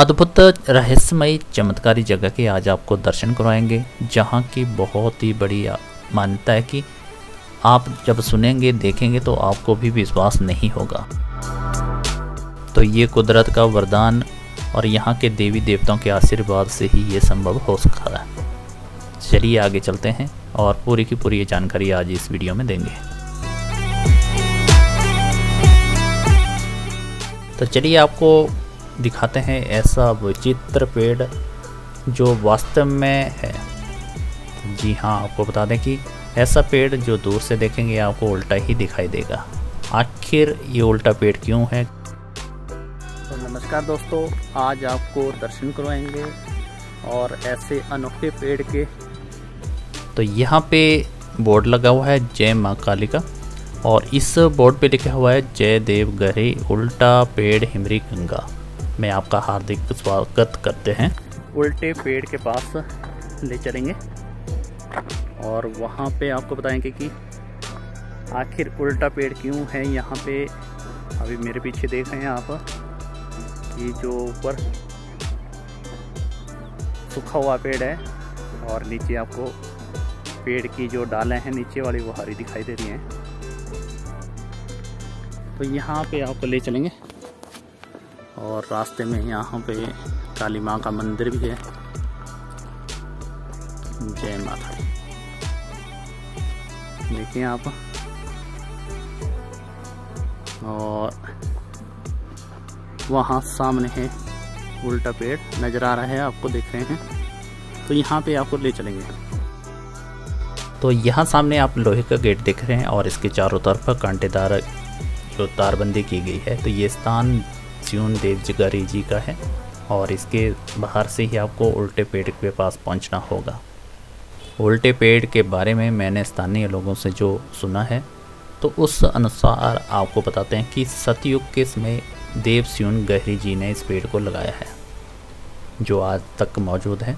अद्भुत, रहस्यमय, चमत्कारी जगह के आज आपको दर्शन करवाएँगे, जहाँ की बहुत ही बड़ी मान्यता है कि आप जब सुनेंगे, देखेंगे तो आपको भी विश्वास नहीं होगा। तो ये कुदरत का वरदान और यहाँ के देवी देवताओं के आशीर्वाद से ही ये संभव हो सका है। चलिए आगे चलते हैं और पूरी की पूरी ये जानकारी आज इस वीडियो में देंगे। तो चलिए आपको दिखाते हैं ऐसा विचित्र पेड़ जो वास्तव में है। जी हाँ आपको बता दें कि ऐसा पेड़ जो दूर से देखेंगे आपको उल्टा ही दिखाई देगा। आखिर ये उल्टा पेड़ क्यों है? तो नमस्कार दोस्तों आज आपको दर्शन करवाएँगे और ऐसे अनोखे पेड़ के तो यहाँ पे बोर्ड लगा हुआ है जय माँ काली का और इस बोर्ड पे लिखा हुआ है जय देव गहरे उल्टा पेड़ हिमरी गंगा। में आपका हार्दिक स्वागत करते हैं। उल्टे पेड़ के पास ले चलेंगे। और वहाँ पे आपको बताएँगे कि आखिर उल्टा पेड़ क्यों है यहाँ पे? अभी मेरे पीछे देख रहे हैं आप कि जो ऊपर सूखा हुआ पेड़ है और नीचे आपको पेड़ की जो डालें हैं नीचे वाली वो हरी दिखाई दे रही हैं। तो यहाँ पे आपको ले चलेंगे। और रास्ते में यहाँ पे काली माँ का मंदिर भी है। जय माता देखिए आप। और वहाँ सामने है उल्टा पेड़, नज़र आ रहा है, आपको देख रहे हैं। तो यहाँ पे आपको ले चलेंगे। तो यहाँ सामने आप लोहे का गेट देख रहे हैं और इसके चारों तरफ़ कांटेदार जो तारबंदी की गई है। तो ये स्थान स्यून देव जगारी जी का है और इसके बाहर से ही आपको उल्टे पेड़ के पास पहुँचना होगा। उल्टे पेड़ के बारे में मैंने स्थानीय लोगों से जो सुना है तो उस अनुसार आपको बताते हैं कि सतयुग के समय देव स्यून गहरी जी ने इस पेड़ को लगाया है, जो आज तक मौजूद है।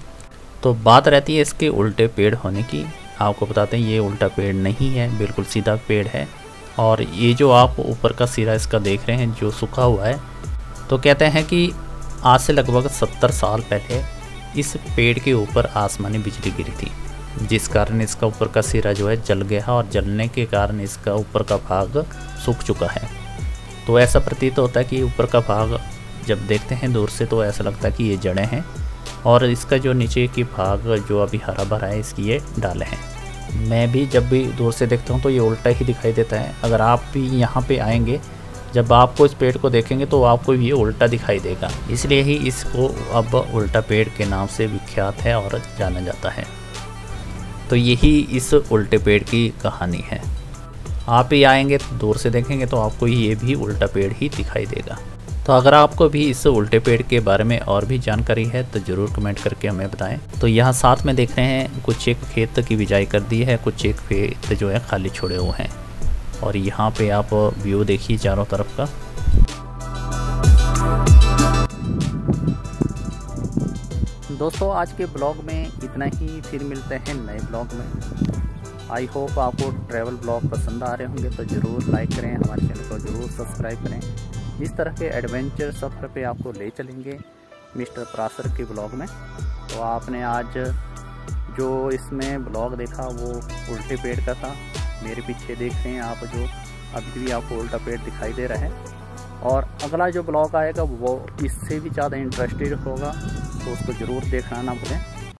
तो बात रहती है इसके उल्टे पेड़ होने की। आपको बताते हैं ये उल्टा पेड़ नहीं है, बिल्कुल सीधा पेड़ है। और ये जो आप ऊपर का सिरा इसका देख रहे हैं, जो सूखा हुआ है तो कहते हैं कि आज से लगभग सत्तर साल पहले इस पेड़ के ऊपर आसमानी बिजली गिरी थी, जिस कारण इसका ऊपर का सिरा जो है जल गया और जलने के कारण इसका ऊपर का भाग सूख चुका है। तो ऐसा प्रतीत होता है कि ऊपर का भाग जब देखते हैं दूर से तो ऐसा लगता है कि ये जड़ें हैं और इसका जो नीचे की भाग जो अभी हरा भरा है, इसकी ये डाले हैं। मैं भी जब भी दूर से देखता हूँ तो ये उल्टा ही दिखाई देता है। अगर आप भी यहाँ पे आएँगे जब आपको इस पेड़ को देखेंगे तो आपको ये उल्टा दिखाई देगा। इसलिए ही इसको अब उल्टा पेड़ के नाम से विख्यात है और जाना जाता है। तो यही इस उल्टे पेड़ की कहानी है। आप ही आएँगे तो दूर से देखेंगे तो आपको ये भी उल्टा पेड़ ही दिखाई देगा। तो अगर आपको भी इस उल्टे पेड़ के बारे में और भी जानकारी है तो ज़रूर कमेंट करके हमें बताएँ। तो यहाँ साथ में देख रहे हैं, कुछ एक खेत की बिजाई कर दी है, कुछ एक खेत जो है खाली छोड़े हुए हैं। और यहाँ पे आप व्यू देखिए चारों तरफ़ का। दोस्तों, आज के ब्लॉग में इतना ही। फिर मिलते हैं नए ब्लॉग में। आई होप आपको ट्रैवल ब्लॉग पसंद आ रहे होंगे तो ज़रूर लाइक करें, हमारे चैनल को ज़रूर सब्सक्राइब करें। इस तरह के एडवेंचर सफ़र पे आपको ले चलेंगे मिस्टर प्रासर के ब्लॉग में। तो आपने आज जो इसमें ब्लॉग देखा, वो उल्टे पेड़ का था। मेरे पीछे देख रहे हैं आप जो अभी भी आपको उल्टा पेट दिखाई दे रहा है। और अगला जो ब्लॉग आएगा वो इससे भी ज़्यादा इंटरेस्टेड होगा तो उसको ज़रूर देखना ना भूलें।